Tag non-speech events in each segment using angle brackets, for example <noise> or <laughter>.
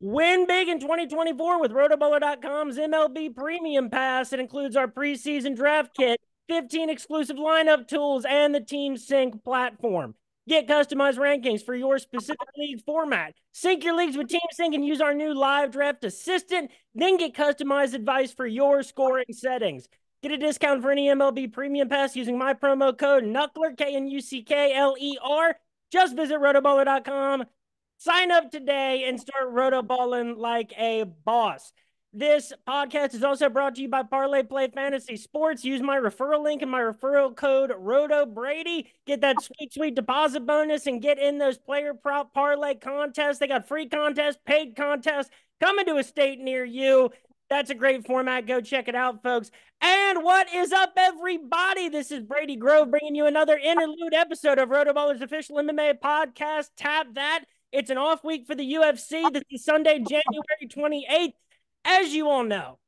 Win big in 2024 with rotoballer.com's MLB Premium Pass. It includes our preseason draft kit, 15 exclusive lineup tools, and the Team Sync platform. Get customized rankings for your specific league format. Sync your leagues with Team Sync and use our new live draft assistant. Then get customized advice for your scoring settings. Get a discount for any MLB Premium Pass using my promo code Knuckler, K N U C K L E R. Just visit rotoballer.com, sign up today, and start rotoballing like a boss. This podcast is also brought to you by Parlay Play Fantasy Sports. Use my referral link and my referral code Roto Brady. Get that sweet, sweet deposit bonus and get in those player prop parlay contests. They got free contests, paid contests coming to a state near you. That's a great format. Go check it out, folks. And what is up, everybody? This is Brady Grove bringing you another interlude episode of Rotoballer's official MMA podcast. Tap that. It's an off week for the UFC. This is Sunday, January 28th as you all know,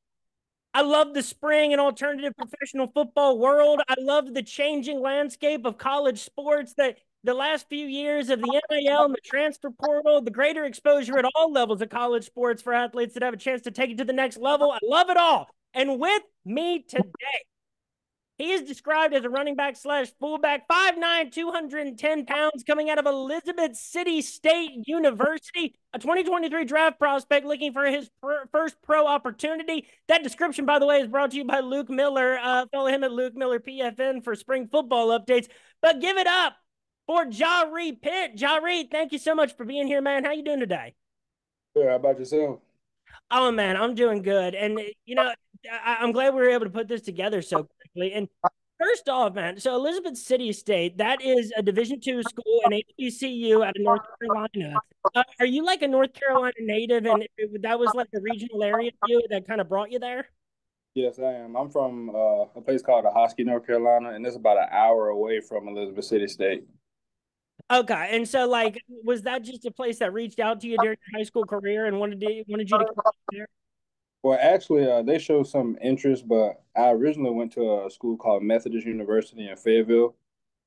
I love the spring and alternative professional football world. I love the changing landscape of college sports that the last few years of the NIL and the transfer portal, the greater exposure at all levels of college sports for athletes that have a chance to take it to the next level. I love it all. And with me today he is described as a running back slash fullback, 5'9, 210 pounds, coming out of Elizabeth City State University, a 2023 draft prospect looking for his first pro opportunity. That description, by the way, is brought to you by Luke Miller. Uh, follow him at Luke Miller PFN for spring football updates. But give it up for Ja'Ree Pitt. Ja'Ree, thank you so much for being here, man. How you doing today? Yeah, How about yourself? Oh man, I'm doing good, and you know, I- I'm glad we were able to put this together so quickly. And first off, man, so Elizabeth City State, that is a Division two school, an HBCU out of North Carolina. Uh, are you like a North Carolina native, and it, that was like a regional area for you that kind of brought you there? Yes, I am. I'm from uh, a place called Ahoskie, North Carolina, and it's about an hour away from Elizabeth City State. Okay, and so like, <laughs> was that just a place that reached out to you during your high school career and wanted to wanted you to come there? Well, actually, uh, they showed some interest, but I originally went to a school called Methodist University in Fayetteville,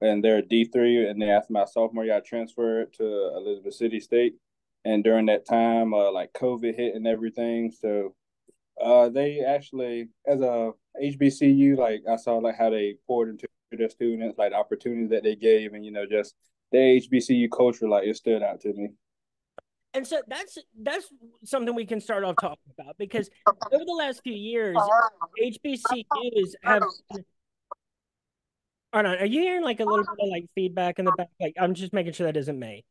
and they're D three. And then after my sophomore year, I transferred to Elizabeth City State, and during that time, uh, like COVID hit and everything, so uh, they actually, as a HBCU, like I saw like how they poured into their students, like the opportunities that they gave, and you know, just the HBCU culture, like it stood out to me. And so that's that's something we can start off talking about because over the last few years, HBCUs have. Or not, are you hearing like a little bit of like feedback in the back? Like I'm just making sure that isn't me.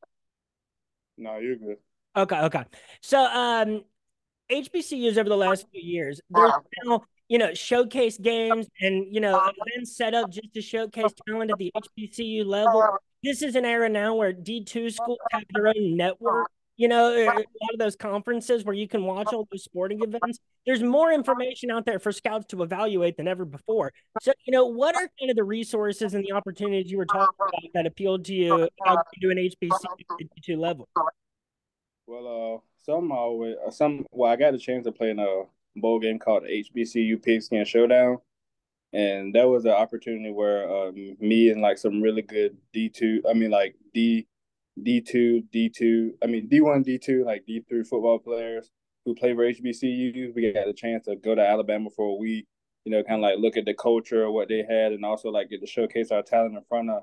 No, you're good. Okay, okay. So um HBCUs over the last few years, there's now you know showcase games and you know events set up just to showcase talent at the HBCU level this is an era now where D2 schools have their own network. You know, a lot of those conferences where you can watch all those sporting events. There's more information out there for scouts to evaluate than ever before. So, you know, what are kind of the resources and the opportunities you were talking about that appealed to you to an HBC D2 level? Well, uh, some always, uh, some. Well, I got a chance to play in a bowl game called HBCU Pigskin Showdown, and that was an opportunity where um, me and like some really good D two, I mean like D D two D two, I mean D one D two like D three football players who play for HBCUs. We got a chance to go to Alabama for a week, you know, kind of like look at the culture, what they had, and also like get to showcase our talent in front of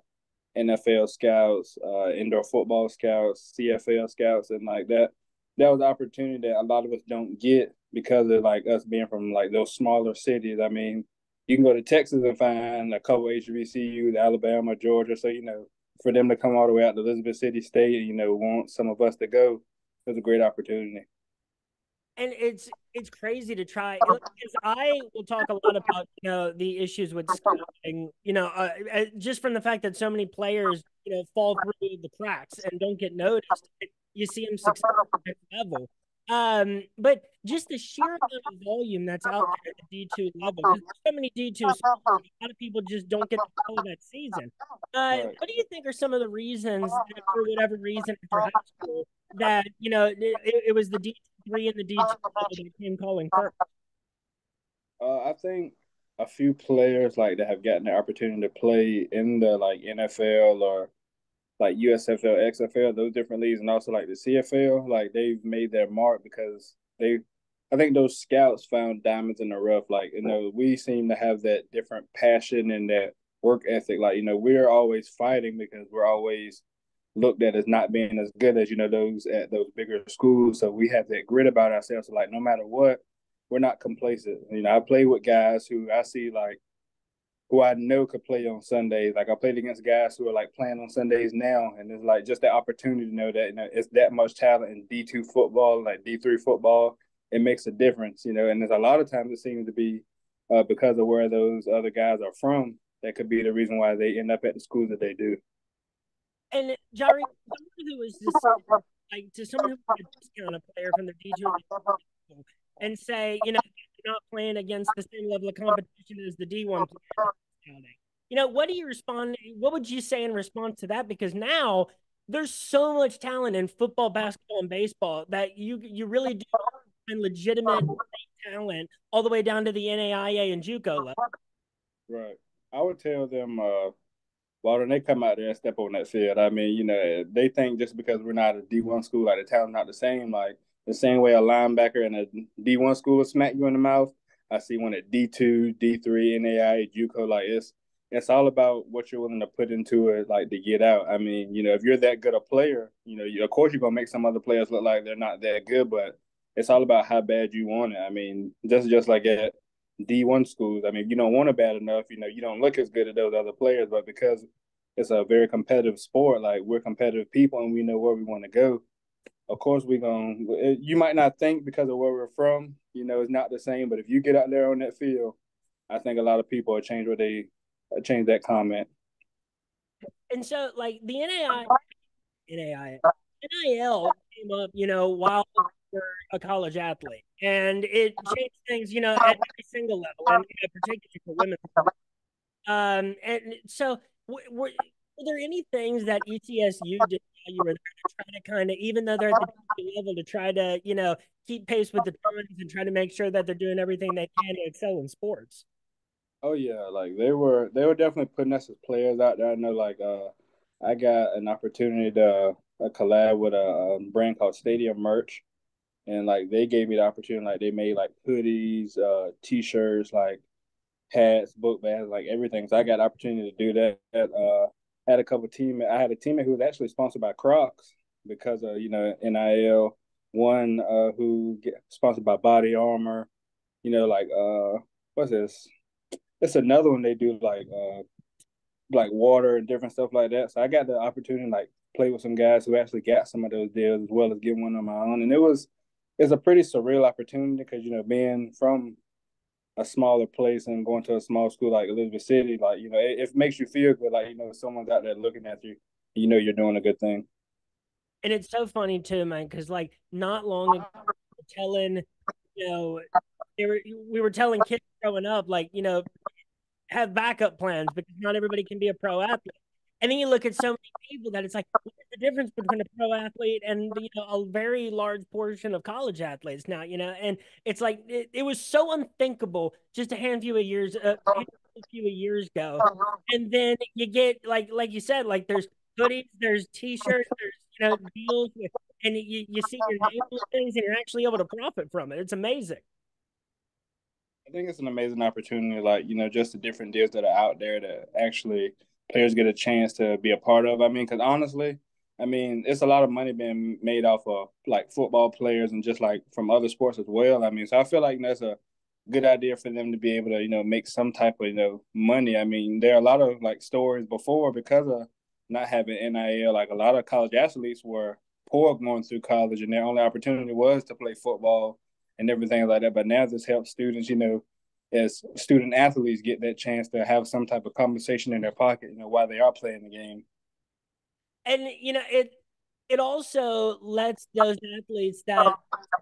NFL scouts, uh, indoor football scouts, CFL scouts, and like that. That was an opportunity that a lot of us don't get because of like us being from like those smaller cities. I mean, you can go to Texas and find a couple HBCUs, Alabama, Georgia. So you know, for them to come all the way out to Elizabeth City State, you know, want some of us to go, it's a great opportunity. And it's it's crazy to try because I will talk a lot about you know the issues with scouting, you know, uh, uh, just from the fact that so many players you know fall through the cracks and don't get noticed. You see them successful at the level. Um, but just the sheer amount of <laughs> volume that's out there at the D2 level, so many D2 schools, a lot of people just don't get to follow that season. Uh, right. What do you think are some of the reasons, that for whatever reason, after high <laughs> school, that, you know, it, it was the D3 and the D2 that came calling first? Uh, I think a few players like that have gotten the opportunity to play in the like NFL or like USFL, XFL, those different leagues, and also like the CFL, like they've made their mark because they, I think those scouts found diamonds in the rough. Like you know, we seem to have that different passion and that work ethic. Like you know, we're always fighting because we're always looked at as not being as good as you know those at those bigger schools. So we have that grit about ourselves. So like no matter what, we're not complacent. You know, I play with guys who I see like who I know could play on Sundays. Like I played against guys who are like playing on Sundays now, and it's like just the opportunity to know that you know it's that much talent in D two football, like D three football. It makes a difference, you know. And there's a lot of times it seems to be uh, because of where those other guys are from. That could be the reason why they end up at the school that they do. And Ja'Ree, someone who is just like to someone who would discount a player from the D two and say, you know, not playing against the same level of competition as the D one You know, what do you respond? What would you say in response to that? Because now there's so much talent in football, basketball, and baseball that you you really do find legitimate talent all the way down to the NAIA and JUCO level. Right. I would tell them, uh, when they come out there and step on that field, I mean, you know, they think just because we're not a D one school, like the talent's not the same. Like the same way a linebacker in a D one school will smack you in the mouth. I see one at D two, D three, NAI, JUCO. Like it's it's all about what you're willing to put into it, like to get out. I mean, you know, if you're that good a player, you know, you, of course you're gonna make some other players look like they're not that good, but it's all about how bad you want it. I mean, just just like at D one schools. I mean, you don't want it bad enough, you know, you don't look as good as those other players, but because it's a very competitive sport, like we're competitive people and we know where we want to go of course we're gonna you might not think because of where we're from you know it's not the same but if you get out there on that field i think a lot of people will change what they uh, change that comment. And so like the nai nai nil came up you know while you're a college athlete and it changed things you know at every single level and you know, particularly for women. Um and so w- were, were there any things that ECSU did while you were there to try to kind of, even though they're at the level, to try to, you know, keep pace with the times and try to make sure that they're doing everything they can to excel in sports. Oh yeah, like they were, they were definitely putting us as players out there. I know, like, uh, I got an opportunity to uh, collab with a, a brand called Stadium Merch, and like they gave me the opportunity. Like they made like hoodies, uh, t-shirts, like hats, book bags, like everything. So I got opportunity to do that. Uh, had a couple teammates. I had a teammate who was actually sponsored by Crocs because of you know NIL. One uh, who get sponsored by Body Armor. You know, like uh, what's this? It's another one they do like uh, like water and different stuff like that. So I got the opportunity like play with some guys who actually got some of those deals as well as get one on my own, and it was it's a pretty surreal opportunity because you know being from a smaller place and going to a small school like Elizabeth City, like you know, it, it makes you feel good. Like you know, someone's out there looking at you. You know, you're doing a good thing. And it's so funny too, man, because like not long ago, telling you know, were we were telling kids growing up, like you know, have backup plans because not everybody can be a pro athlete. And then you look at so many people that it's like, the difference between a pro athlete and you know a very large portion of college athletes now? You know, and it's like it, it was so unthinkable just a handful of years, uh, a few years ago, and then you get like like you said, like there's hoodies, there's t-shirts, there's you know deals, and you you see your name things, and you're actually able to profit from it. It's amazing. I think it's an amazing opportunity, like you know, just the different deals that are out there to actually players get a chance to be a part of. I mean, because honestly, I mean, it's a lot of money being made off of like football players and just like from other sports as well. I mean, so I feel like that's a good idea for them to be able to, you know, make some type of, you know, money. I mean, there are a lot of like stories before because of not having NIL, like a lot of college athletes were poor going through college and their only opportunity was to play football and everything like that. But now this helps students, you know, as student athletes get that chance to have some type of conversation in their pocket, you know, while they are playing the game. And you know, it it also lets those athletes that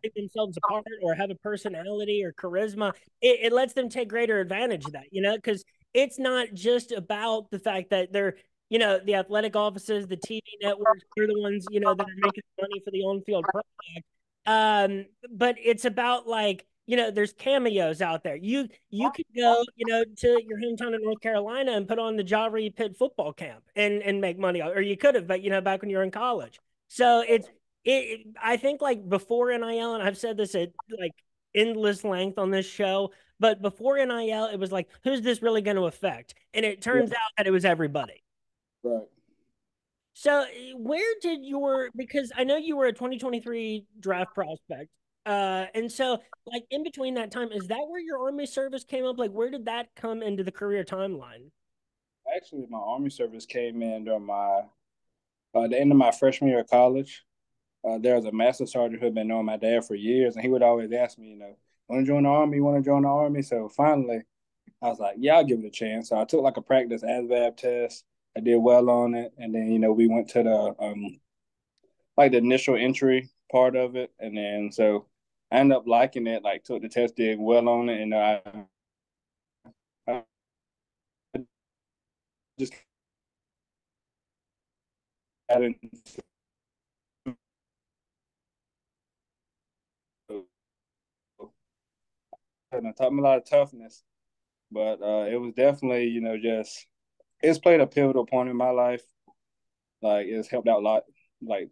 take themselves apart or have a personality or charisma, it, it lets them take greater advantage of that, you know, because it's not just about the fact that they're, you know, the athletic offices, the TV networks, they're the ones, you know, that are making money for the on-field product. Um, but it's about like you know, there's cameos out there. You you could go, you know, to your hometown in North Carolina and put on the Ja Pitt football camp and and make money, or you could have, but you know, back when you were in college. So it's it. I think like before NIL, and I've said this at like endless length on this show, but before NIL, it was like, who's this really going to affect? And it turns yeah. out that it was everybody. Right. So eh, where did your because I know you were a 2023 draft prospect. Uh, and so, like in between that time, is that where your army service came up? Like, where did that come into the career timeline? Actually, my army service came in during my uh, the end of my freshman year of college. Uh, there was a master sergeant who had been knowing my dad for years, and he would always ask me, you know, want to join the army? Want to join the army? So finally, I was like, yeah, I'll give it a chance. So I took like a practice ASVAB test. I did well on it, and then you know we went to the um like the initial entry part of it, and then so I ended up liking it. Like took the test, did well on it, and I, I just got and it taught me a lot of toughness. But uh, it was definitely, you know, just it's played a pivotal point in my life. Like it's helped out a lot. Like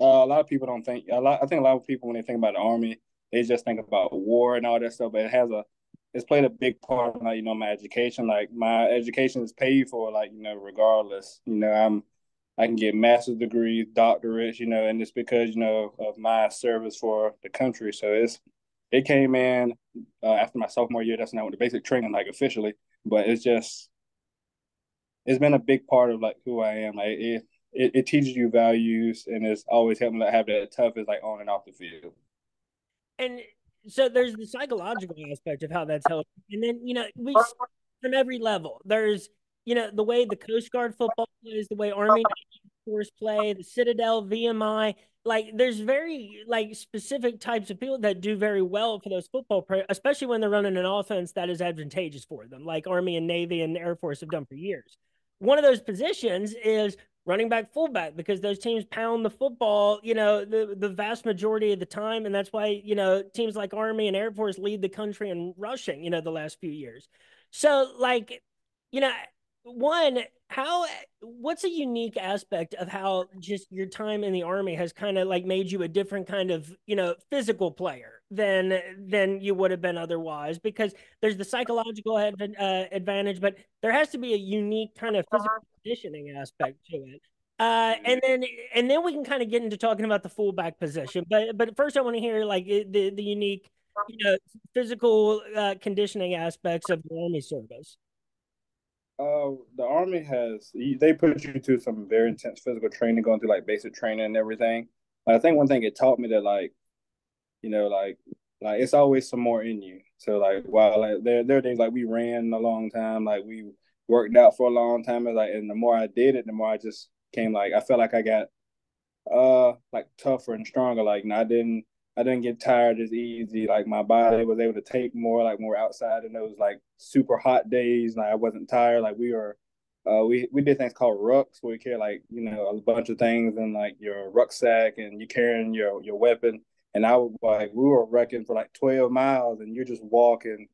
uh, a lot of people don't think a lot. I think a lot of people when they think about the army, they just think about war and all that stuff. But it has a, it's played a big part in like you know my education. Like my education is paid for. Like you know regardless, you know I'm, I can get master's degrees, doctorates, you know, and it's because you know of my service for the country. So it's, it came in uh, after my sophomore year. That's not with the basic training like officially, but it's just, it's been a big part of like who I am. Like it, it, it teaches you values and it's always helping to have that toughness like on and off the field. And so there's the psychological aspect of how that's helped. And then, you know, we from every level. There's, you know, the way the Coast Guard football plays, the way Army Force play, the Citadel, VMI. Like, there's very like specific types of people that do very well for those football, especially when they're running an offense that is advantageous for them, like Army and Navy and Air Force have done for years. One of those positions is running back fullback because those teams pound the football, you know, the, the vast majority of the time. And that's why, you know, teams like Army and Air Force lead the country in rushing, you know, the last few years. So, like, you know, one, how, what's a unique aspect of how just your time in the Army has kind of like made you a different kind of, you know, physical player? than than you would have been otherwise because there's the psychological uh, advantage but there has to be a unique kind of physical conditioning aspect to it. Uh, and then and then we can kind of get into talking about the fullback position. But but first, I want to hear like the the unique, you know, physical uh, conditioning aspects of the army service. Uh, the army has they put you through some very intense physical training, going through like basic training and everything. But I think one thing it taught me that like, you know, like like it's always some more in you. So like while like there there are days like we ran a long time, like we worked out for a long time. And like, and the more I did it, the more I just came like I felt like I got uh like tougher and stronger. Like I didn't I didn't get tired as easy. Like my body was able to take more, like more outside in those like super hot days. Like I wasn't tired. Like we were, uh, we we did things called rucks where you carry like you know a bunch of things in like your rucksack and you're carrying your your weapon. And I was like we were rucking for like twelve miles, and you're just walking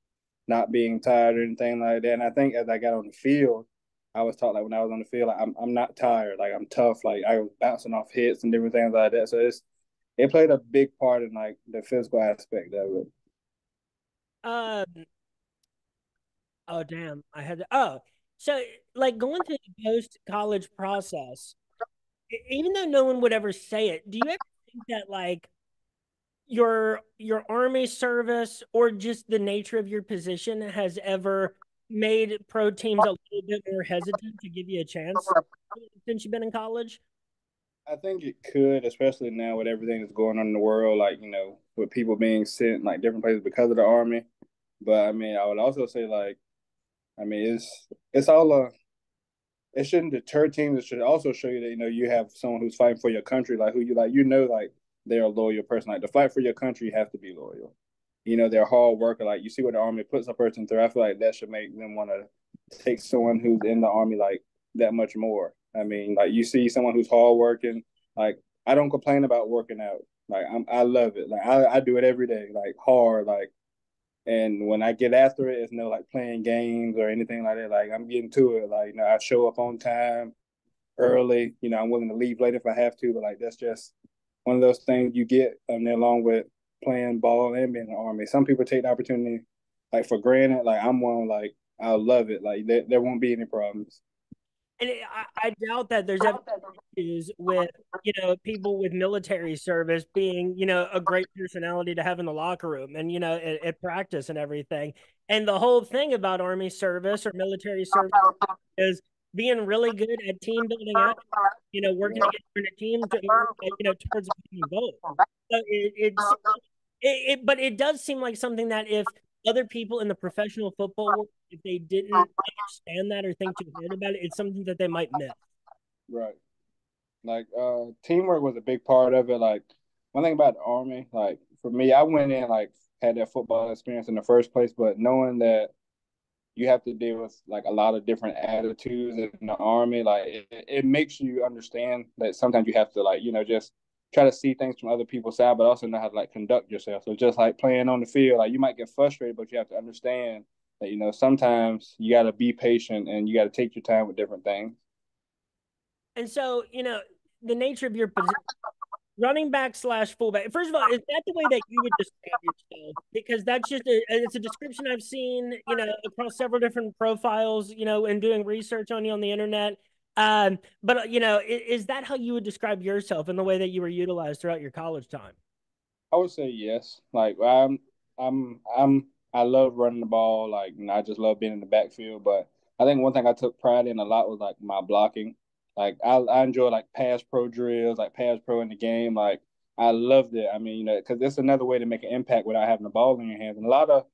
not being tired or anything like that. And I think as I got on the field, I was taught like when I was on the field, like, I'm I'm not tired, like I'm tough, like I was bouncing off hits and different things like that. So it's it played a big part in like the physical aspect of it. Um. Oh damn! I had to. Oh, so like going through the post college process, even though no one would ever say it, do you ever think that like your your army service or just the nature of your position has ever made pro teams a little bit more hesitant to give you a chance since you've been in college? I think it could, especially now with everything that's going on in the world, like, you know, with people being sent like different places because of the army. But I mean, I would also say like I mean it's it's all a it shouldn't deter teams. It should also show you that, you know, you have someone who's fighting for your country, like who you like, you know, like they're a loyal person. Like to fight for your country, you have to be loyal. You know, they're hard worker. Like you see what the army puts a person through. I feel like that should make them want to take someone who's in the army like that much more. I mean, like you see someone who's hard working. Like I don't complain about working out. Like I'm, I love it. Like I, I do it every day. Like hard. Like And when I get after it, it's no like playing games or anything like that. Like I'm getting to it. Like you know, I show up on time, early. You know, I'm willing to leave late if I have to. But like that's just one of those things you get. Um, then along with playing ball and being in the army, some people take the opportunity like for granted. Like I'm one like I love it. Like there, there won't be any problems. And I, I doubt that there's ever issues with you know people with military service being you know a great personality to have in the locker room and you know at, at practice and everything. And the whole thing about army service or military service is being really good at team building out, you know, working together in a team to, you know, towards a goal. So it, it's, it, it, but it does seem like something that if other people in the professional football world, if they didn't understand that or think too hard about it, it's something that they might miss. Right. Like uh teamwork was a big part of it. Like one thing about the army, like for me, I went in like had that football experience in the first place, but knowing that you have to deal with like a lot of different attitudes in the army. Like it, it makes you understand that sometimes you have to like you know just try to see things from other people's side, but also know how to like conduct yourself. So just like playing on the field, like you might get frustrated, but you have to understand that you know sometimes you got to be patient and you got to take your time with different things. And so you know the nature of your position running back slash fullback. First of all, is that the way that you would describe yourself? Because that's just a, it's a description I've seen, you know, across several different profiles, you know, and doing research on you on the internet. Um, but you know, is, is that how you would describe yourself in the way that you were utilized throughout your college time? I would say yes. Like I'm, I'm, I'm, I love running the ball. Like, I just love being in the backfield. But I think one thing I took pride in a lot was like my blocking. Like I, I enjoy like pass pro drills, like pass pro in the game. Like I loved it. I mean, you know, because it's another way to make an impact without having the ball in your hands. And a lot of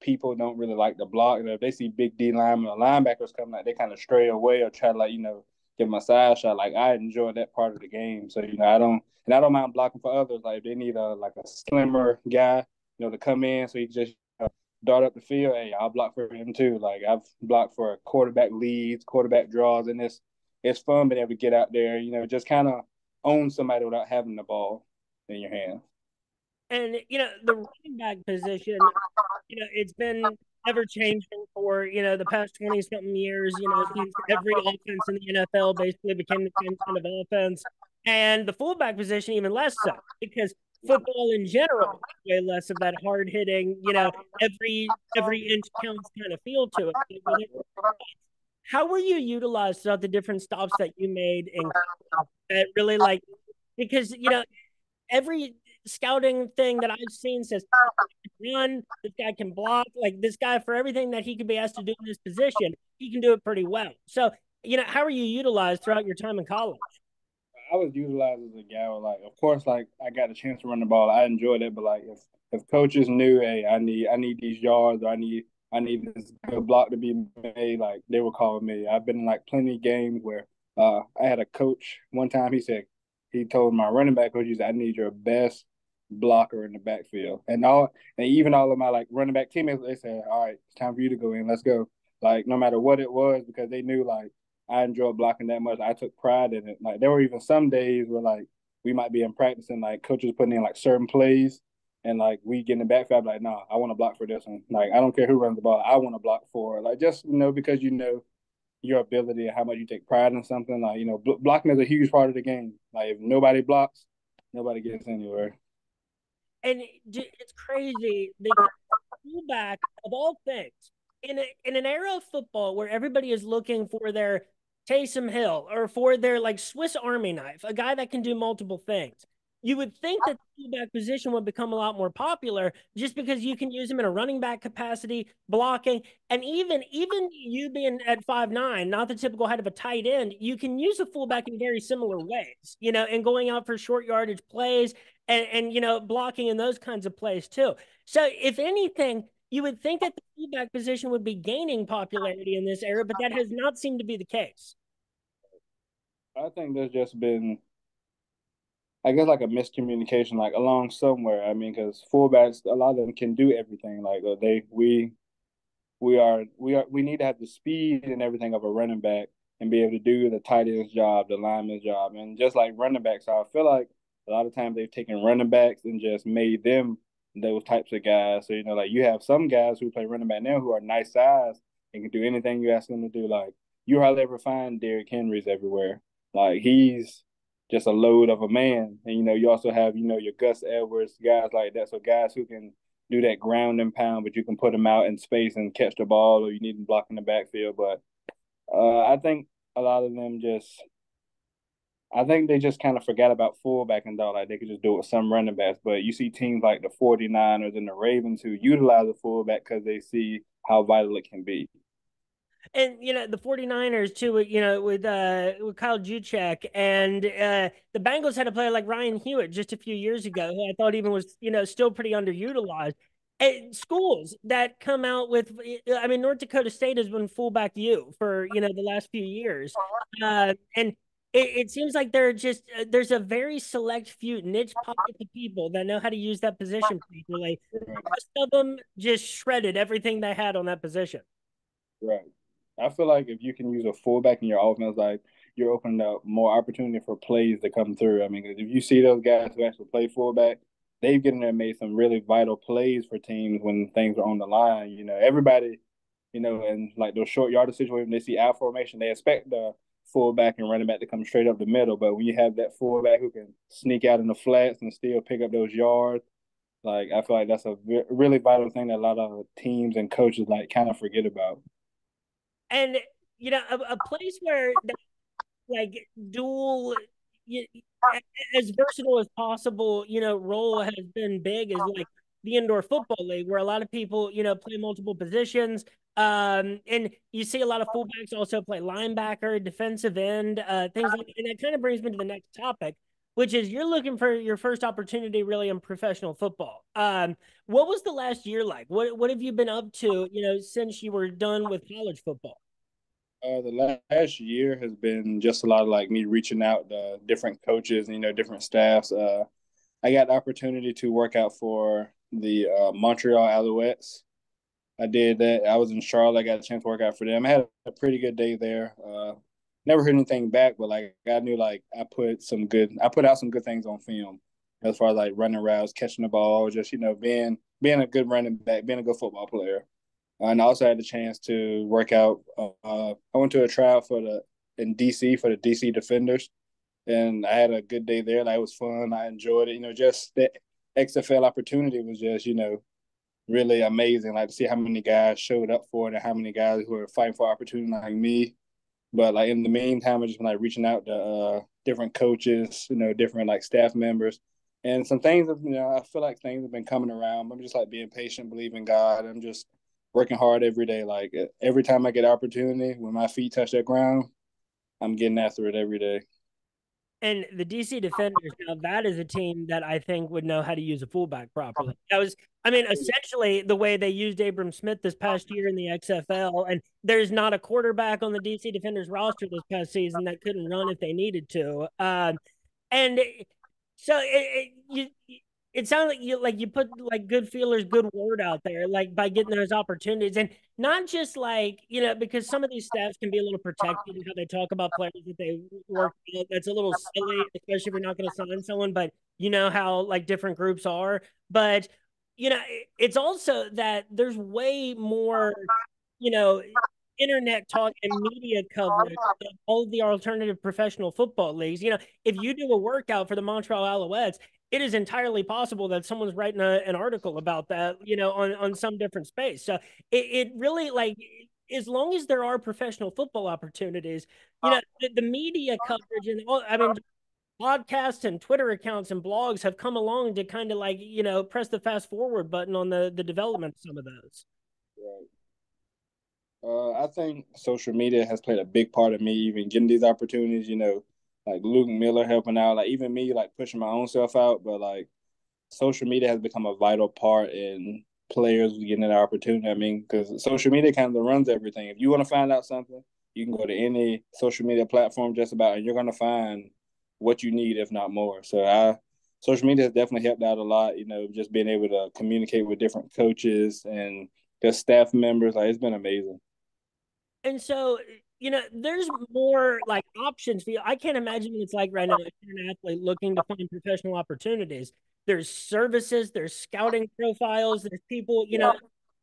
people don't really like the block. You know, if they see big D linemen or linebackers coming out, they kind of stray away or try to like, you know, give them a side shot. Like I enjoy that part of the game. So, you know, I don't and I don't mind blocking for others. Like if they need a like a slimmer guy, you know, to come in so he just dart up the field, hey, I'll block for him too. Like I've blocked for quarterback leads, quarterback draws and it's it's fun being able to get out there, you know, just kind of own somebody without having the ball in your hand. And you know, the running back position, you know, it's been ever changing for you know the past twenty something years. You know, every offense in the NFL basically became the same kind of offense, and the fullback position even less so because football in general way less of that hard hitting, you know, every every inch counts kind of feel to it how were you utilized throughout the different stops that you made and that really like because you know every scouting thing that I've seen says run, this guy can block, like this guy for everything that he could be asked to do in this position, he can do it pretty well. So, you know, how are you utilized throughout your time in college? I was utilized as a guy like of course like I got a chance to run the ball. I enjoyed it, but like if if coaches knew, hey, I need I need these yards or I need I need this block to be made. Like they were calling me. I've been in like plenty of games where uh, I had a coach one time. He said he told my running back coach, he said, "I need your best blocker in the backfield." And all and even all of my like running back teammates, they said, "All right, it's time for you to go in. Let's go." Like no matter what it was, because they knew like I enjoyed blocking that much. I took pride in it. Like there were even some days where like we might be in practice and like coaches putting in like certain plays and like we get in the backfield, like, nah, I want to block for this one. Like, I don't care who runs the ball, I want to block for. Like, just you know, because you know your ability and how much you take pride in something. Like, you know, bl- blocking is a huge part of the game. Like, if nobody blocks, nobody gets anywhere. And it's crazy because fullback of all things in a, in an era of football where everybody is looking for their Taysom Hill or for their like Swiss Army knife, a guy that can do multiple things you would think that the fullback position would become a lot more popular just because you can use him in a running back capacity, blocking, and even even you being at five nine, not the typical height of a tight end, you can use a fullback in very similar ways, you know, and going out for short yardage plays and and you know blocking in those kinds of plays too. So if anything, you would think that the fullback position would be gaining popularity in this era, but that has not seemed to be the case. I think there's just been I guess like a miscommunication, like along somewhere. I mean, because fullbacks, a lot of them can do everything. Like uh, they, we, we are, we are, we need to have the speed and everything of a running back and be able to do the tight end's job, the lineman's job, and just like running backs. I feel like a lot of times they've taken running backs and just made them those types of guys. So you know, like you have some guys who play running back now who are nice size and can do anything you ask them to do. Like you hardly ever find Derrick Henry's everywhere. Like he's just a load of a man. And you know, you also have, you know, your Gus Edwards, guys like that. So guys who can do that ground and pound, but you can put them out in space and catch the ball, or you need them blocking the backfield. But uh, I think a lot of them just, I think they just kind of forgot about fullback and thought like they could just do it with some running backs. But you see teams like the 49ers and the Ravens who utilize the fullback because they see how vital it can be. And you know the 49ers too, you know with uh with Kyle Juszczyk and uh the Bengals had a player like Ryan Hewitt just a few years ago who I thought even was you know still pretty underutilized. And schools that come out with, I mean, North Dakota State has been fullback you for you know the last few years, uh, and it, it, seems like there are just uh, there's a very select few niche pockets of people that know how to use that position properly. Most of them just shredded everything they had on that position. Right. I feel like if you can use a fullback in your offense, like you're opening up more opportunity for plays to come through. I mean, if you see those guys who actually play fullback, they've getting there and made some really vital plays for teams when things are on the line. You know, everybody, you know, and like those short yardage situations, they see out formation, they expect the fullback and running back to come straight up the middle. But when you have that fullback who can sneak out in the flats and still pick up those yards, like I feel like that's a really vital thing that a lot of teams and coaches like kind of forget about and you know a, a place where that, like dual you, as versatile as possible you know role has been big is like the indoor football league where a lot of people you know play multiple positions um and you see a lot of fullbacks also play linebacker defensive end uh things like and that kind of brings me to the next topic which is you're looking for your first opportunity really in professional football. Um, what was the last year like? What what have you been up to, you know, since you were done with college football? Uh, the last year has been just a lot of like me reaching out to different coaches, you know, different staffs. Uh, I got the opportunity to work out for the uh, Montreal Alouettes. I did that. I was in Charlotte. I got a chance to work out for them. I had a pretty good day there. Uh, never heard anything back, but like I knew like I put some good I put out some good things on film as far as like running routes, catching the ball, just you know being being a good running back, being a good football player. And I also had the chance to work out. Uh, I went to a trial for the in DC for the DC Defenders, and I had a good day there. Like it was fun. I enjoyed it. You know, just the XFL opportunity was just you know really amazing. Like to see how many guys showed up for it and how many guys who are fighting for opportunity like me but like in the meantime, I just been like reaching out to uh, different coaches, you know, different like staff members, and some things. Have, you know, I feel like things have been coming around. I'm just like being patient, believing God. I'm just working hard every day. Like every time I get opportunity, when my feet touch that ground, I'm getting after it every day. And the DC Defenders, now that is a team that I think would know how to use a fullback properly. That was, I mean, essentially the way they used Abram Smith this past year in the XFL. And there's not a quarterback on the DC Defenders roster this past season that couldn't run if they needed to. Um, and so it, it, you, it sounds like you like you put like good feelers, good word out there, like by getting those opportunities, and not just like you know because some of these staffs can be a little protected in how they talk about players that they work. With. That's a little silly, especially if you're not going to sign someone. But you know how like different groups are. But you know it's also that there's way more, you know, internet talk and media coverage of all the alternative professional football leagues. You know, if you do a workout for the Montreal Alouettes, it is entirely possible that someone's writing a, an article about that, you know, on, on some different space. So it, it really like as long as there are professional football opportunities, you uh, know, the, the media coverage and all, I mean, podcasts and Twitter accounts and blogs have come along to kind of like, you know, press the fast forward button on the, the development of some of those. Right. Uh, I think social media has played a big part of me even getting these opportunities. You know, like Luke Miller helping out, like even me like pushing my own self out. But like social media has become a vital part in players getting an opportunity. I mean, because social media kind of runs everything. If you want to find out something, you can go to any social media platform just about, and you're gonna find what you need, if not more. So I social media has definitely helped out a lot. You know, just being able to communicate with different coaches and their staff members. Like it's been amazing. And so you know, there's more like options for you. I can't imagine what it's like right now if you're an athlete looking to find professional opportunities. there's services, there's scouting profiles, there's people, you know,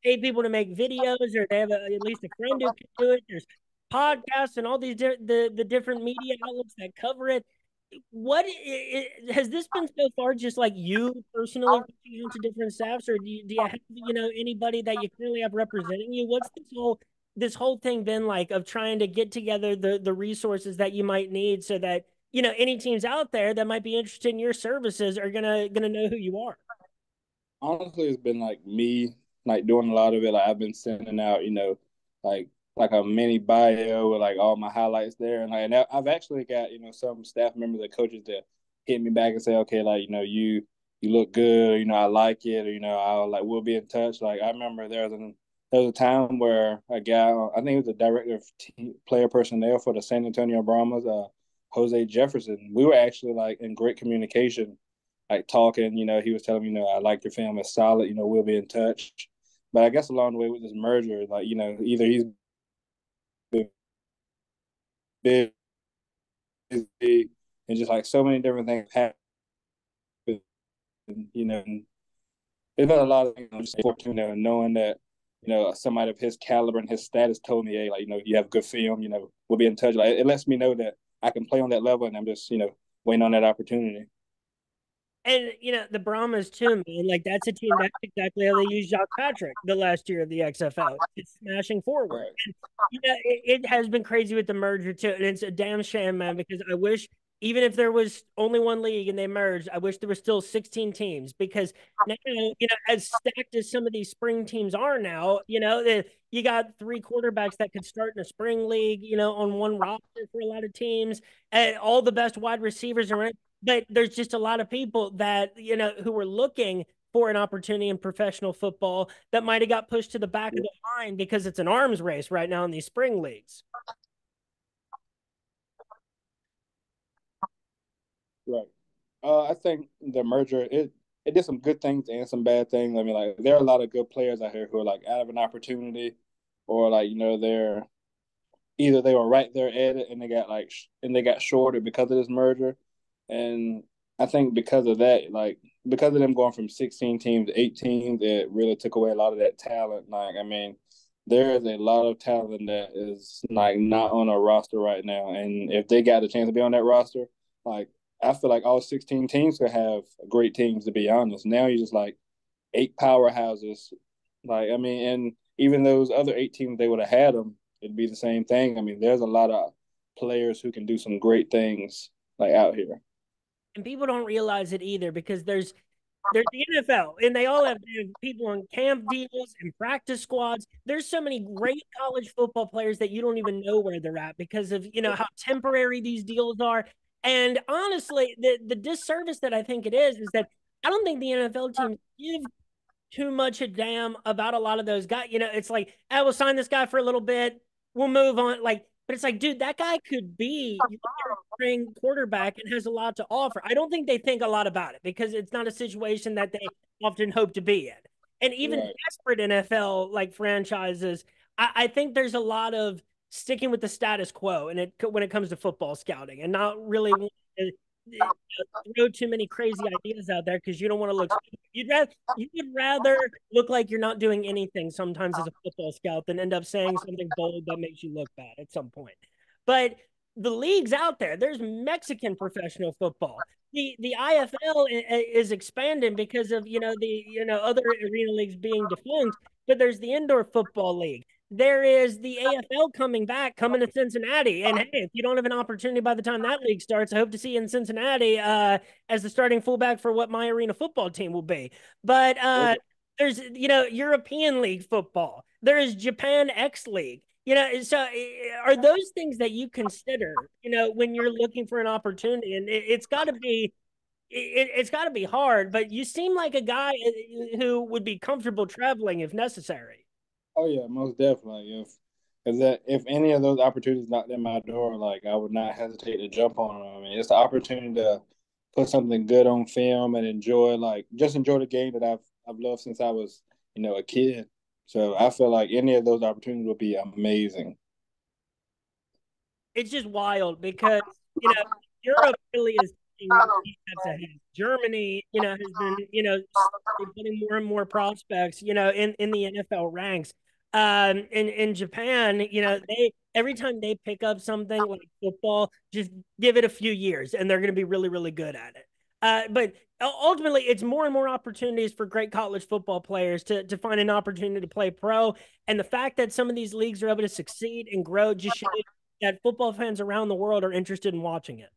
pay people to make videos or they have a, at least a friend who can do it. There's podcasts and all these di- the the different media outlets that cover it. What it, has this been so far? Just like you personally reaching out to different staffs, or do you, do you have you know anybody that you currently have representing you? What's this whole this whole thing been like of trying to get together the the resources that you might need so that you know any teams out there that might be interested in your services are gonna gonna know who you are honestly it's been like me like doing a lot of it like i've been sending out you know like like a mini bio with like all my highlights there and like and i've actually got you know some staff members and coaches that hit me back and say okay like you know you you look good you know i like it or you know i'll like we'll be in touch like i remember there was an there was a time where a guy, I think he was the director of team, player personnel for the San Antonio Brahmas, uh, Jose Jefferson. We were actually like in great communication, like talking. You know, he was telling me, you know, I like your film, it's solid. You know, we'll be in touch. But I guess along the way with this merger, like you know, either he's big, big and just like so many different things happen. You know, there's been a lot of things. I'm just fortunate knowing that you know, somebody of his caliber and his status told me, hey, like, you know, you have good film, you know, we'll be in touch. Like, it lets me know that I can play on that level and I'm just, you know, waiting on that opportunity. And, you know, the Brahmas too, man, like that's a team that's exactly how they used Jacques Patrick the last year of the XFL. It's smashing forward. And, you know, it, it has been crazy with the merger too. And it's a damn shame, man, because I wish even if there was only one league and they merged, I wish there were still 16 teams because now, you know, as stacked as some of these spring teams are now, you know, you got three quarterbacks that could start in a spring league, you know, on one roster for a lot of teams, and all the best wide receivers are in. But there's just a lot of people that, you know, who were looking for an opportunity in professional football that might have got pushed to the back of the line because it's an arms race right now in these spring leagues. Right. Uh, I think the merger it it did some good things and some bad things. I mean, like there are a lot of good players out here who are like out of an opportunity, or like you know they're either they were right there at it and they got like and they got shorter because of this merger, and I think because of that, like because of them going from sixteen teams to 18, teams, it really took away a lot of that talent. Like I mean, there is a lot of talent that is like not on a roster right now, and if they got a chance to be on that roster, like I feel like all 16 teams could have great teams, to be honest. Now you're just like eight powerhouses. Like, I mean, and even those other eight teams, they would have had them, it'd be the same thing. I mean, there's a lot of players who can do some great things like out here. And people don't realize it either because there's there's the NFL and they all have people on camp deals and practice squads. There's so many great college football players that you don't even know where they're at because of you know how temporary these deals are. And honestly, the the disservice that I think it is is that I don't think the NFL team give too much a damn about a lot of those guys. You know, it's like, oh, I will sign this guy for a little bit. We'll move on. Like, but it's like, dude, that guy could be a spring quarterback and has a lot to offer. I don't think they think a lot about it because it's not a situation that they often hope to be in. And even right. desperate NFL like franchises, I, I think there's a lot of sticking with the status quo and it when it comes to football scouting and not really to, throw too many crazy ideas out there because you don't want to look you'd rather you would rather look like you're not doing anything sometimes as a football scout than end up saying something bold that makes you look bad at some point. But the leagues out there. There's mexican professional football. The the ifl is expanding because of you know the you know other arena leagues being defunct but there's the indoor football league there is the AFL coming back, coming to Cincinnati. And hey, if you don't have an opportunity by the time that league starts, I hope to see you in Cincinnati uh, as the starting fullback for what my arena football team will be. But uh, there's, you know, European League football. There is Japan X League. You know, so eh, are those things that you consider, you know, when you're looking for an opportunity? And it, has got to be it, has got to be hard, but you seem like a guy eh, who would be comfortable traveling if necessary. Oh yeah, most definitely. If if any of those opportunities knocked at my door, like I would not hesitate to jump on them. I mean, it's the opportunity to put something good on film and enjoy, like just enjoy the game that I've I've loved since I was you know a kid. So I feel like any of those opportunities would be amazing. It's just wild because you know Europe really is Germany, you know, has been, you know, getting more and more prospects, you know, in, in the NFL ranks. Um, in, in Japan, you know, they every time they pick up something like football, just give it a few years and they're going to be really, really good at it. Uh, but ultimately, it's more and more opportunities for great college football players to, to find an opportunity to play pro. And the fact that some of these leagues are able to succeed and grow just shows that football fans around the world are interested in watching it.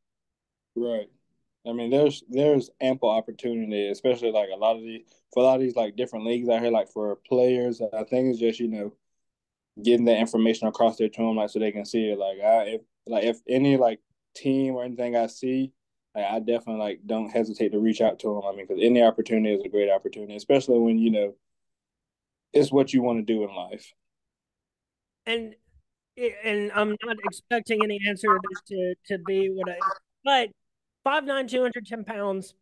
Right. I mean, there's there's ample opportunity, especially like a lot of these for a lot of these like different leagues out here. Like for players, I think it's just you know getting the information across there to them, like so they can see it. Like I if like if any like team or anything I see, like, I definitely like don't hesitate to reach out to them. I mean, because any opportunity is a great opportunity, especially when you know it's what you want to do in life. And and I'm not expecting any answer to to be what I but five nine, two hundred ten pounds.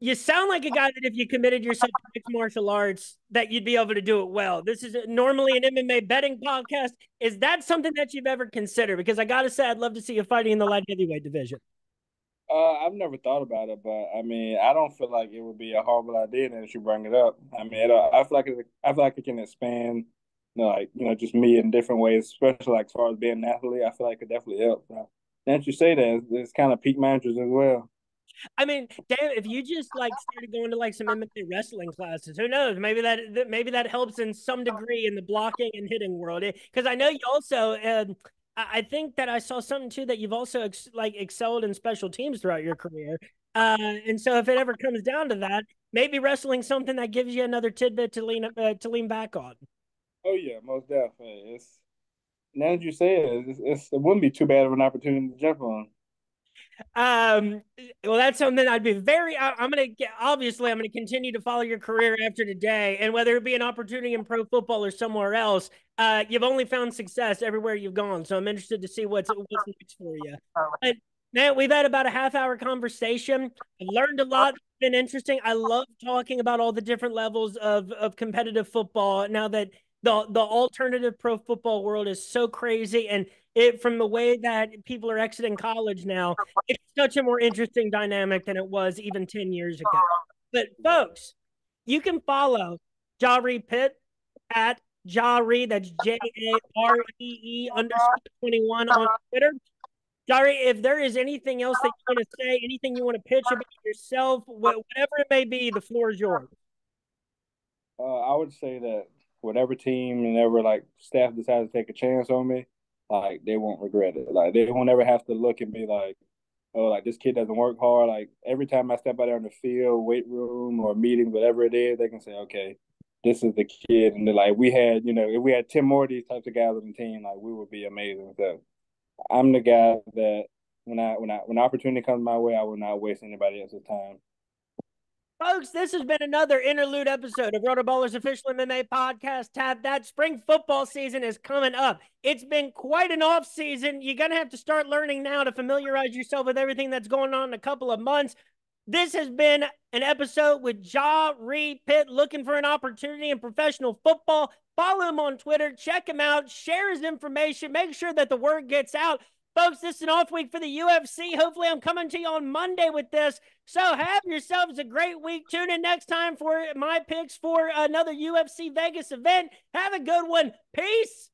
You sound like a guy that if you committed yourself to mixed martial arts, that you'd be able to do it well. This is normally an MMA betting podcast. Is that something that you've ever considered? Because I gotta say, I'd love to see you fighting in the light heavyweight division. Uh, I've never thought about it, but I mean, I don't feel like it would be a horrible idea that you bring it up. I mean, it, uh, I feel like it, I feel like it can expand, you know, like you know, just me in different ways, especially like as far as being an athlete. I feel like it definitely helps. Now that you say that, it's, kind of peak managers as well. I mean, damn, if you just like started going to like some MMA wrestling classes, who knows? Maybe that maybe that helps in some degree in the blocking and hitting world. Because I know you also, uh, I think that I saw something too that you've also ex- like excelled in special teams throughout your career. Uh, and so if it ever comes down to that, maybe wrestling something that gives you another tidbit to lean uh, to lean back on. Oh yeah, most definitely. It's now that you say it, it's, it's, it wouldn't be too bad of an opportunity to jump on. Um, well, that's something I'd be very. I, am gonna get. Obviously, I'm gonna continue to follow your career after today, and whether it be an opportunity in pro football or somewhere else, uh, you've only found success everywhere you've gone. So I'm interested to see what's what's next for you. But man, we've had about a half hour conversation. I've learned a lot. It's been interesting. I love talking about all the different levels of of competitive football. Now that the the alternative pro football world is so crazy. And it from the way that people are exiting college now it's such a more interesting dynamic than it was even 10 years ago. But folks you can follow Ja'Ree Pitt at Jaree that's j-a-r-e-e underscore 21 on twitter. Ja'Ree, if there is anything else that you want to say, anything you want to pitch about yourself, whatever it may be, the floor is yours. Uh, I would say that whatever team and ever like staff decides to take a chance on me, like they won't regret it. Like they won't ever have to look at me like, oh, like this kid doesn't work hard. Like every time I step out there in the field, weight room or meeting, whatever it is, they can say, okay, this is the kid. And like we had, you know, if we had ten more of these types of guys on the team, like we would be amazing. So I'm the guy that when I when I when opportunity comes my way, I will not waste anybody else's time. Folks, this has been another interlude episode of RotoBaller's official MMA podcast. Tap that spring football season is coming up. It's been quite an off season. You're going to have to start learning now to familiarize yourself with everything that's going on in a couple of months. This has been an episode with Ja'Ree Pitt looking for an opportunity in professional football. Follow him on Twitter, check him out, share his information, make sure that the word gets out. Folks, this is an off week for the UFC. Hopefully, I'm coming to you on Monday with this. So, have yourselves a great week. Tune in next time for my picks for another UFC Vegas event. Have a good one. Peace